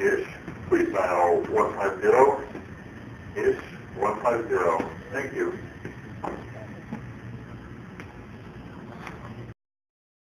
Ish, please dial 150. Ish, 150. Thank you.